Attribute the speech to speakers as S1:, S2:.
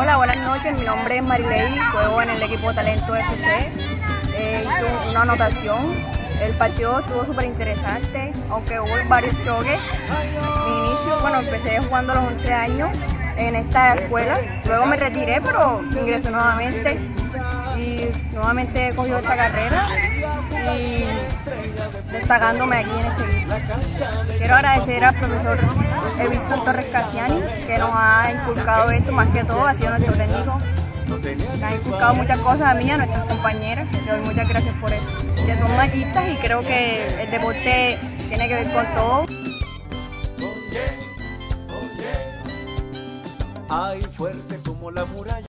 S1: Hola, buenas noches. Mi nombre es Marilei, juego en el equipo Talento FC. Eh, hice una anotación. El partido estuvo súper interesante, aunque hubo varios choques. Mi inicio, bueno, empecé jugando a los 11 años en esta escuela. Luego me retiré, pero ingresé nuevamente y nuevamente he cogido esta carrera y destacándome aquí en este equipo. Quiero agradecer al profesor Evilson Torres Casiani que nos ha inculcado esto más que todo, ha sido nuestro técnico. Nos ha inculcado muchas cosas a mí a nuestras compañeras. Le doy muchas gracias por eso. Que son machistas y creo que el deporte tiene que ver con todo.
S2: Ay, fuerte como la muralla.